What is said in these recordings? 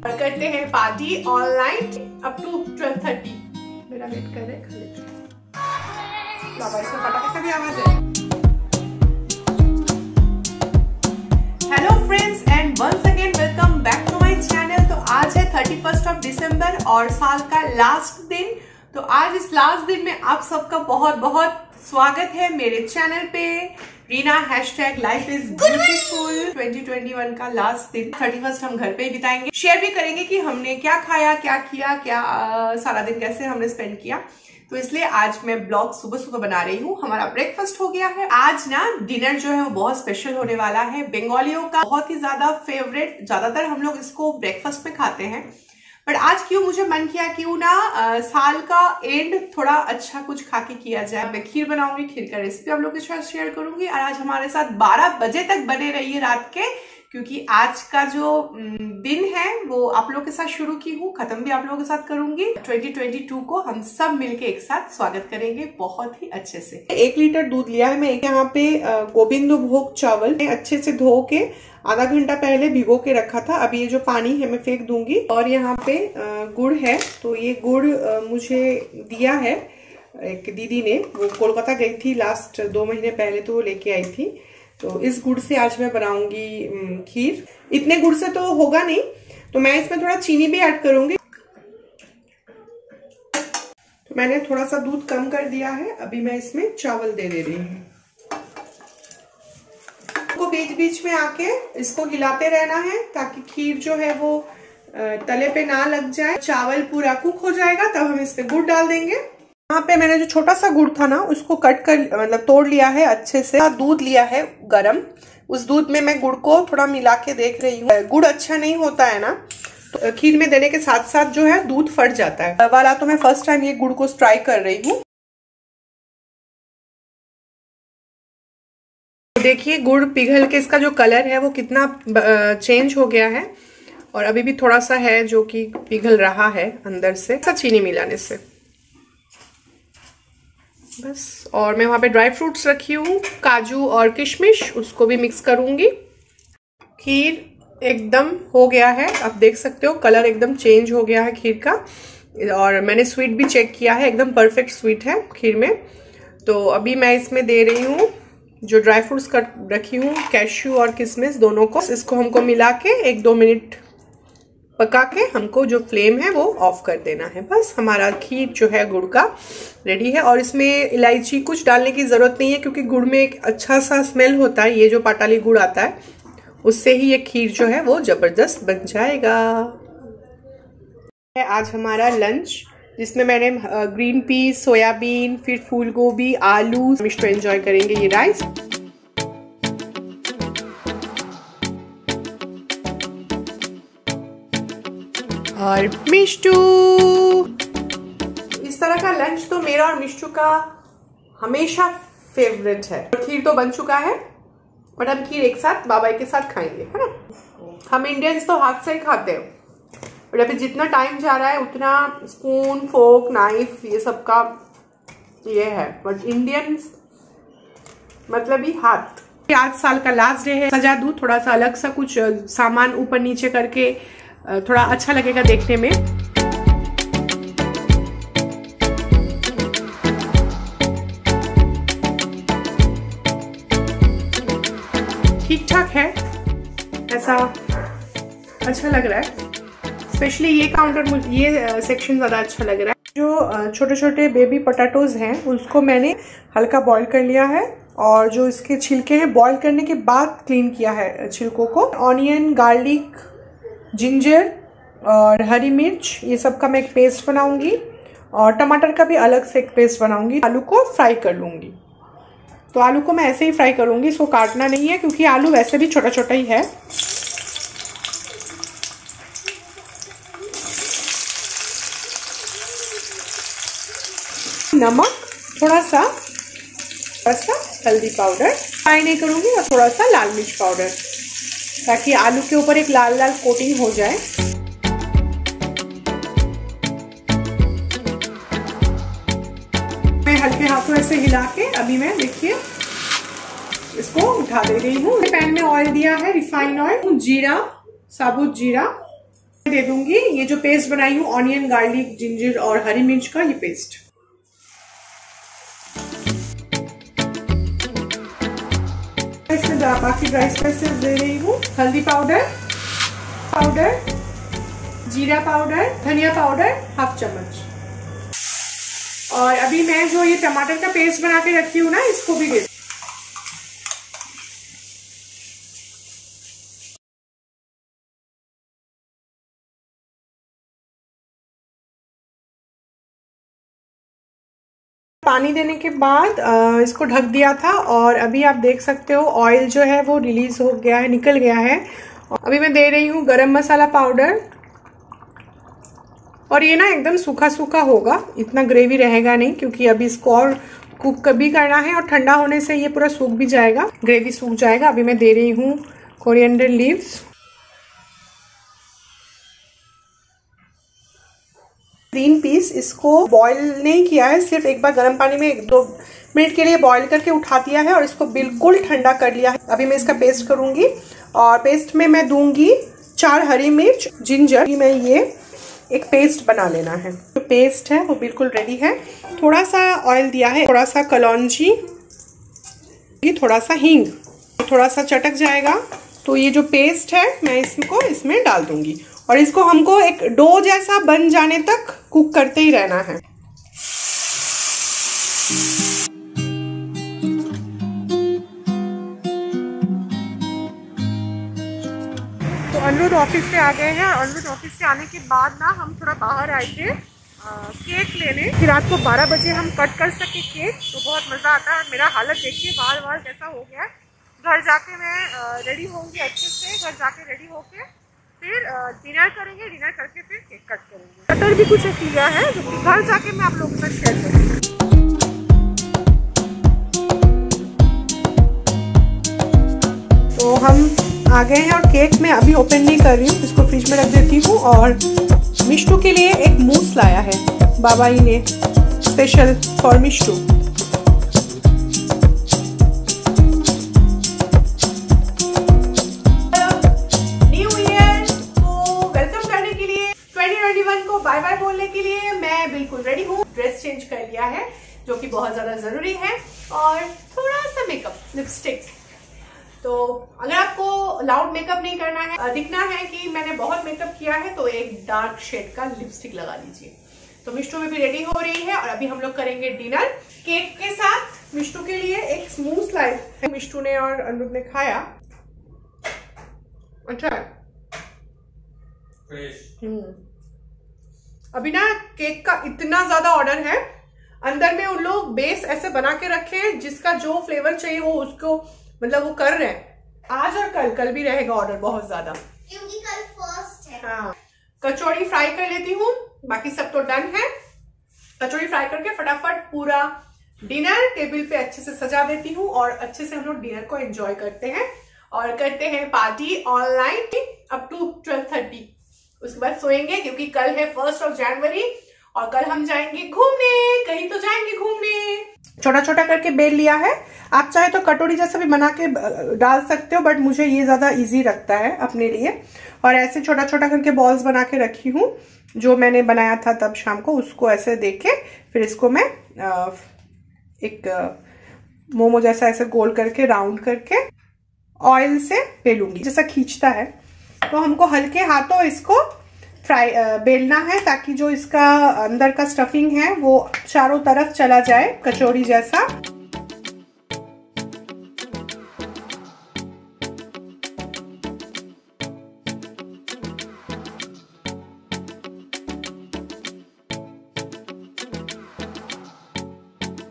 और करते हैं party online up to twelve thirty मेरा वेट कर रहे बाबा, इसमें पटाखे का भी आवाज़ है। Hello friends and once again welcome back to my channel तो आज है थर्टी फ़र्स्ट ऑफ़ दिसंबर और साल का लास्ट दिन। तो आज इस लास्ट दिन में आप सबका बहुत बहुत स्वागत है मेरे चैनल पे। Reena hashtag life is beautiful 2021 का लास्ट दिन। थर्टी फ़र्स्ट हम घर पे ही बिताएँगे। शेयर भी करेंगे कि हमने क्या खाया क्या किया क्या आ, सारा दिन कैसे हमने स्पेंड किया। तो इसलिए आज मैं ब्लॉग सुबह सुबह बना रही हूँ। हमारा ब्रेकफास्ट हो गया है। आज ना डिनर जो है वो बहुत स्पेशल होने वाला है। बंगालियों का बहुत ही ज़्यादा फेवरेट ज़्यादातर हम लोग इसको ब्रेकफास्ट में खाते हैं। बट आज क्यों मुझे मन किया क्यों ना आ, साल का एंड थोड़ा अच्छा कुछ खा के किया जाए। मैं खीर बनाऊँगी खीर का रेसिपी आप लोग के साथ शेयर करूँगी और आज हमारे साथ 12 बजे तक बने रहिए रात के क्योंकि आज का जो दिन है, वो आप लोग के साथ शुरू की हूँ, खत्म भी आप लोगों के साथ करूँगी। 2022 को हम सब मिलके एक साथ स्वागत करेंगे बहुत ही अच्छे से। एक लीटर दूध लिया है मैं यहाँ पे गोविंद भोग चावल अच्छे से धो के, आधा घंटा पहले भिगो के रखा था। अभी ये जो पानी है मैं फेंक दूँगी और यहाँ पे गुड़ है। तो ये गुड़ मुझे दिया है, एक दीदी ने। वो कोलकाता गई थी लास्ट दो महीने पहले तो वो लेके आई थी। तो इस गुड़ से आज मैं बनाऊँगी खीर। इतने गुड़ से तो होगा नहीं तो मैं इसमें थोड़ा चीनी भी ऐड करूँगी। तो मैंने थोड़ा सा दूध कम कर दिया है, अभी मैं इसमें चावल दे दे रही हूँ। बीच बीच में आके इसको हिलाते रहना है, ताकि खीर जो है वो तले पे ना लग जाए। चावल पूरा कुक हो जाएगा, तब हम इसमें गुड़ डाल देंगे। यहाँ पे मैंने जो छोटा सा गुड़ था ना, उसको कट कर मतलब तोड़ लिया है अच्छे से। दूध लिया है गरम। उस दूध में मैं गुड़ को थोड़ा मिला के देख रही हूँ। गुड़ अच्छा नहीं होता है ना तो खीर में देने के साथ साथ जो है दूध फट जाता है। वाला तो मैं फ़र्स्ट टाइम ये गुड़ को ट्राई कर रही हूँ। देखिए, गुड़ पिघल के इसका जो कलर है वो कितना चेंज हो गया है। और अभी भी थोड़ा सा है जो कि पिघल रहा है अंदर से। ऐसा चीनी मिलाने से। बस। और मैं वहाँ पे ड्राई फ्रूट्स रखी हूँ, काजू और किशमिश, उसको भी मिक्स करूँगी। खीर एकदम हो गया है। आप देख सकते हो कलर एकदम चेंज हो गया है खीर का। और मैंने स्वीट भी चेक किया है, एकदम परफेक्ट स्वीट है खीर में। तो अभी मैं इसमें दे रही हूँ जो ड्राई फ्रूट्स कट रखी हूँ कैश्यू और किसमिस दोनों को। इसको हमको मिला के एक दो मिनट पका के हमको जो फ्लेम है वो ऑफ़ कर देना है। बस हमारा खीर जो है गुड़ का रेडी है और इसमें इलायची कुछ डालने की ज़रूरत नहीं है क्योंकि गुड़ में एक अच्छा सा स्मेल होता है, ये जो पाटाली गुड़ आता है, उससे ही ये खीर जो है वो ज़बरदस्त बन जाएगा। आज हमारा लंच जिसमें मैंने ग्रीन पीस सोयाबीन फिर फूल गोभी आलू मिष्ट एंजॉय करेंगे ये राइस और मिष्टू। इस तरह का लंच तो मेरा और मिष्टू का हमेशा फेवरेट है। खीर तो बन चुका है बट हम खीर एक साथ बाबा के साथ खाएँगे, है ना? हम इंडियंस तो हाथ से ही खाते हैं। बट अभी जितना टाइम जा रहा है, उतना स्पून फोक नाइफ ये सब का ये है। बट इंडियंस मतलब ही हाथ। आज साल का लास्ट डे है। सजा दू, थोड़ा सा अलग सा कुछ, सामान ऊपर नीचे करके थोड़ा अच्छा लगेगा देखने में। ठीक ठाक है? ऐसा अच्छा लग रहा है। स्पेशली ये काउंटर ये सेक्शन ज़्यादा अच्छा लग रहा है। जो छोटे छोटे बेबी पोटैटोज हैं, उसको मैंने हल्का बॉईल कर लिया है और जो इसके छिलके हैं बॉईल करने के बाद क्लीन किया है छिलकों को। ऑनियन गार्लिक जिंजर और हरी मिर्च, ये सब का मैं एक पेस्ट बनाऊँगी। और टमाटर का भी अलग से एक पेस्ट बनाऊँगी। आलू को फ्राई कर लूँगी। तो आलू को मैं ऐसे ही फ्राई करूँगी, इसको काटना नहीं है, क्योंकि आलू वैसे भी छोटा छोटा ही है। नमक थोड़ा सा थोड़ा सा हल्दी पाउडर। फ्राई नहीं करूँगी, और थोड़ा सा लाल मिर्च पाउडर। ताकि आलू के ऊपर एक लाल लाल कोटिंग हो जाए। मैं हल्के हाथों ऐसे हिला के अभी मैं देखिए, इसको उठा दे रही हूँ। पैन में ऑयल दिया है रिफाइंड ऑयल जीरा, साबुत जीरा। दे दूँगी, ये जो पेस्ट बनाई हूँ ऑनियन गार्लिक जिंजर और हरी मिर्च का, ये पेस्ट बाकी ड्राई स्पाइसेस दे रही हूँ, हल्दी पाउडर पाउडर जीरा पाउडर धनिया पाउडर हाफ़ चम्मच। और अभी मैं जो ये टमाटर का पेस्ट बना के रखी हूँ ना, इसको भी दे पानी देने के बाद इसको ढक दिया था और अभी आप देख सकते हो ऑयल जो है वो रिलीज़ हो गया है, निकल गया है। अभी मैं दे रही हूँ गरम मसाला पाउडर और ये ना एकदम सूखा सूखा होगा, इतना ग्रेवी रहेगा नहीं, क्योंकि अभी इसको और कुक भी करना है और ठंडा होने से ये पूरा सूख भी जाएगा ग्रेवी सूख जाएगा। अभी मैं दे रही हूँ कोरिएंडर लीव्स तीन पीस इसको बॉईल नहीं किया है, सिर्फ़ एक बार गर्म पानी में एक दो मिनट के लिए बॉईल करके उठा दिया है और इसको बिल्कुल ठंडा कर लिया है। अभी मैं इसका पेस्ट करूँगी और पेस्ट में मैं दूँगी चार हरी मिर्च जिंजर मैं ये एक पेस्ट बना लेना है। जो पेस्ट है, वो बिल्कुल रेडी है। थोड़ा सा ऑयल दिया है थोड़ा सा कलौजी थोड़ा सा हींग थोड़ा सा चटक जाएगा। तो ये जो पेस्ट है, मैं इसको इसमें डाल दूँगी। और इसको हमको एक डो जैसा बन जाने तक कुक करते ही रहना है। तो अनुरुद्ध ऑफ़िस से आ गए हैं। और अनुरुद्ध ऑफ़िस से आने के बाद ना हम थोड़ा बाहर आए थे केक लेने। कि रात को 12 बजे हम कट कर सके केक तो बहुत मज़ा आता है। मेरा हालत देखिए बार बार कैसा हो गया है। घर जाके मैं रेडी होंगी अच्छे से, घर जाके रेडी होके, फिर डिनर करेंगे डिनर करके फिर केक कट करेंगे। कटर भी कुछ लिया है, जो घर जाके मैं आप लोगों के साथ शेयर करूँगी। तो हम आ गए हैं और केक मैं अभी ओपन नहीं कर रही हूँ, इसको फ्रिज में रख देती हूँ और मिष्टू के लिए एक मूस लाया है, बाबा ही ने स्पेशल फॉर मिष्टू। लिया है जो कि बहुत ज़्यादा ज़रूरी है। और थोड़ा सा मेकअप लिपस्टिक तो अगर आपको लाउड मेकअप नहीं करना है दिखना है कि मैंने बहुत मेकअप किया है तो एक डार्क शेड का लिपस्टिक लगा लीजिए। तो मिष्टू में भी रेडी हो रही है और अभी हम लोग करेंगे डिनर केक के साथ मिष्टू के लिए एक स्मूथ लाइफ मिष्टू ने और अनुप ने खाया। अच्छा। हम्म। अभी ना केक का इतना ज़्यादा ऑर्डर है अंदर में उन लोग बेस ऐसे बना के रखे हैं जिसका जो फ्लेवर चाहिए वो उसको मतलब वो कर रहे हैं। आज और कल कल भी रहेगा ऑर्डर बहुत ज़्यादा। क्योंकि कल फ़र्स्ट है। हाँ। कचौड़ी फ्राई कर लेती हूँ बाकी सब तो डन है। कचौड़ी फ्राई करके फटाफट पूरा डिनर टेबल पे अच्छे से सजा देती हूँ और अच्छे से हम लोग डिनर को एंजॉय करते हैं। और करते हैं party online up to twelve thirty उसके बाद सोएँगे क्योंकि कल है फ़र्स्ट ऑफ़ जनवरी और कल हम जाएँगे घूमने। कहीं तो जाएँगे घूमने। छोटा छोटा करके बेल लिया है। आप चाहे तो कटोरी जैसा भी बना के डाल सकते हो बट मुझे ये ज़्यादा इजी लगता है अपने लिए। और ऐसे छोटा छोटा करके बॉल्स बना के रखी हूँ, जो मैंने बनाया था तब शाम को, उसको ऐसे देख के फिर इसको मैं एक मोमो जैसा ऐसे गोल करके राउंड करके ऑयल से बेलूँगी। जैसा खींचता है। तो हमको हल्के हाथों इसको फ्राई बेलना है ताकि जो इसका अंदर का स्टफिंग है, वो चारों तरफ़ चला जाए, कचौड़ी जैसा।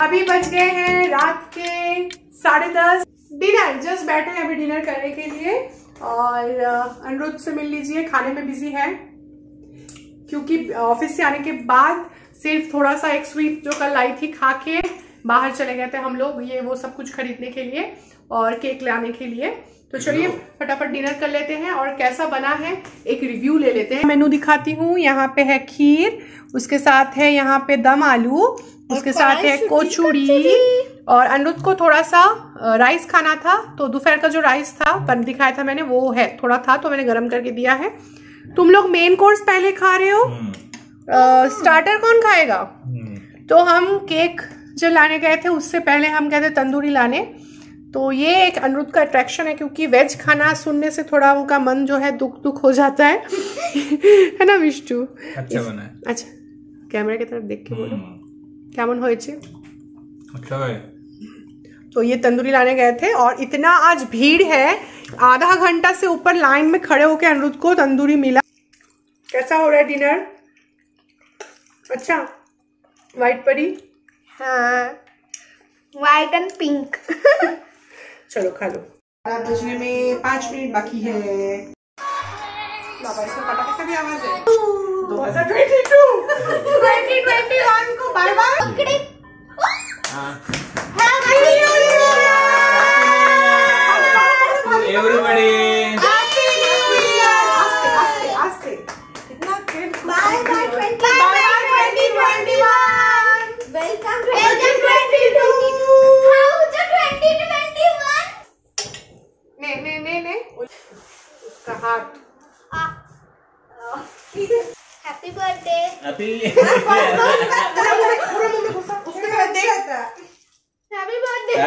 अभी बज गए हैं रात के साढ़े दस। डिनर जस्ट बैठे हैं अभी डिनर करने के लिए। और अनुरुद्ध से मिल लीजिए, खाने में बिज़ी है। क्योंकि ऑफ़िस से आने के बाद सिर्फ़ थोड़ा सा एक स्वीट जो कल लाई थी खा के बाहर चले गए थे हम लोग ये वो सब कुछ खरीदने के लिए और केक लाने के लिए। तो चलिए फटाफट डिनर कर लेते हैं और कैसा बना है एक रिव्यू ले लेते हैं। मेनू दिखाती हूँ यहाँ पे है खीर उसके साथ है यहाँ पे दम आलू उसके साथ है कोचूड़ी और अनुरुद्ध को थोड़ा सा राइस खाना था तो दोपहर का जो राइस था दिखाया था मैंने वो है थोड़ा था तो मैंने गर्म करके दिया है। तुम लोग मेन कोर्स पहले खा रहे हो? हम्म। स्टार्टर कौन खाएगा? हम्म। तो हम केक जब लाने गए थे उससे पहले हम गए थे तंदूरी लाने। तो ये एक अनुरुद्ध का अट्रैक्शन है क्योंकि वेज खाना सुनने से थोड़ा उनका मन जो है दुख दुख हो जाता है। है ना विष्टु अच्छा बना अच्छा कैमरा की तरफ़ देख के बोलो। हम्म। क्या मन हो अच्छा है। तो ये तंदूरी लाने गए थे और इतना आज भीड़ है आधा घंटा से ऊपर लाइन में खड़े होकर अनुरुद्ध को तंदूरी मिला। कैसा हो रहा है डिनर? अच्छा वाइट परी? हाँ व्हाइट एंड पिंक चलो खा लो। बजने में पाँच मिनट बाकी है। बाबा इसमें पटाखे का भी आवाज़ है। दो हज़ार। Twenty two twenty twenty one को बाय बाय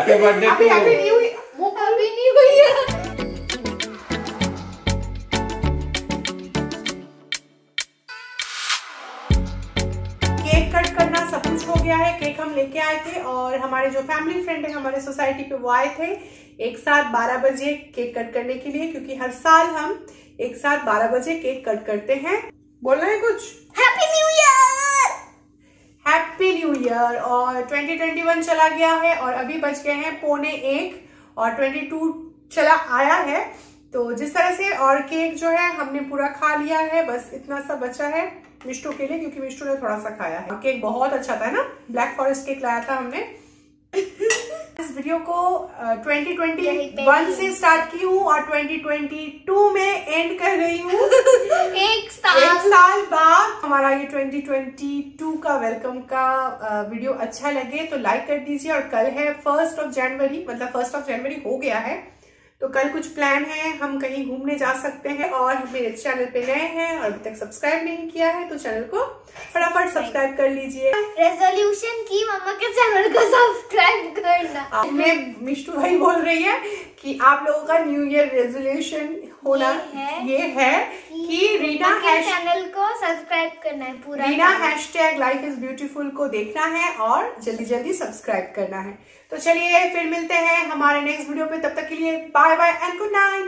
हैप्पी बर्थडे अभी अभी टू न्यू वो happy new year cake cut करना सब कुछ हो गया है केक हम लेके आए थे और हमारे जो फैमिली फ्रेंड है हमारे सोसाइटी पे वो आए थे। एक साथ 12 बजे केक कट करने के लिए क्योंकि हर साल हम एक साथ 12 बजे केक कट करते हैं। बोलना है कुछ? New year happy new year और 2021 चला गया है और अभी बच गए हैं पौने एक और 22 चला आया है। तो जिस तरह से और केक जो है हमने पूरा खा लिया है, बस इतना सा बचा है मिष्टू के लिए क्योंकि मिष्टू ने थोड़ा सा खाया है। केक बहुत अच्छा था ना? ब्लैक फॉरेस्ट केक लाया था हमने। इस वीडियो को अ, 2021 से स्टार्ट की हूँ और 2022 में एंड कर रही हूँ। एक साल। एक साल बाद हमारा ये 2022 का वेलकम का वीडियो अच्छा लगे तो लाइक कर दीजिए और कल है फ़र्स्ट ऑफ़ जनवरी मतलब फ़र्स्ट ऑफ़ जनवरी हो गया है। तो कल कुछ प्लान है हम कहीं घूमने जा सकते हैं और मेरे चैनल पे नए हैं और अभी तक सब्सक्राइब नहीं किया है तो चैनल को फटाफट सब्सक्राइब कर लीजिए। रेजोल्यूशन की मम्मा के चैनल को सब्सक्राइब करना। मैं मिष्टू भाई बोल रही है कि आप लोगों का न्यू ईयर रेजोल्यूशन होना ये है। ये है। कि रीना चैनल को सब्सक्राइब करना है पूरा Reena hash hashtag life is beautiful को देखना है और जल्दी जल्दी सब्सक्राइब करना है। तो चलिए फिर मिलते हैं हमारे नेक्स्ट वीडियो पे। तब तक के लिए bye bye and good night